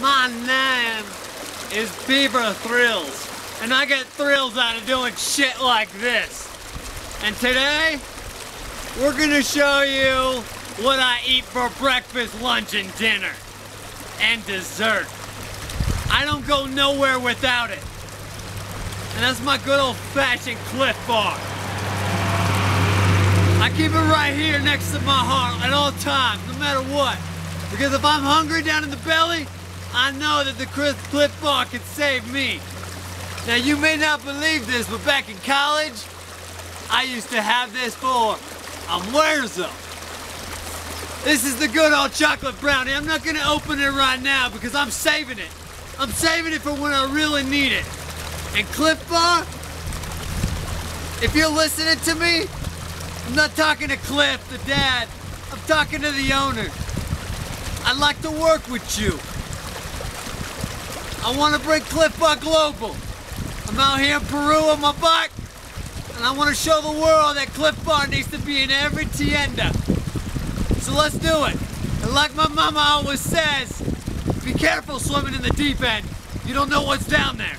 My name is Beever Thrills, and I get thrills out of doing shit like this. And today, we're gonna show you what I eat for breakfast, lunch, and dinner. And dessert. I don't go nowhere without it. And that's my good old fashioned Clif Bar. I keep it right here next to my heart at all times, no matter what. Because if I'm hungry down in the belly, I know that the Chris Clif Bar can save me. Now you may not believe this, but back in college, I used to have this for a Wurzel. This is the good old chocolate brownie. I'm not gonna open it right now because I'm saving it. I'm saving it for when I really need it. And Clif Bar, if you're listening to me, I'm not talking to Cliff, the dad. I'm talking to the owner. I'd like to work with you. I want to bring Clif Bar global. I'm out here in Peru on my bike, and I want to show the world that Clif Bar needs to be in every tienda. So let's do it. And like my mama always says, be careful swimming in the deep end. You don't know what's down there.